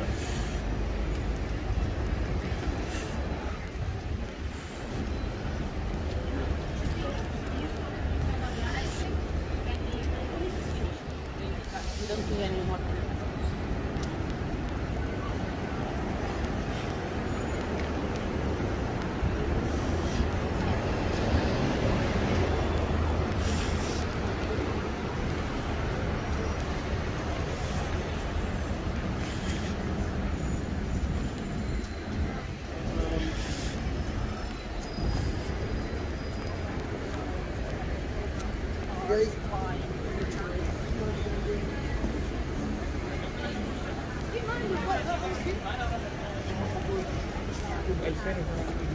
Yeah. Don't do any more. Let's get it.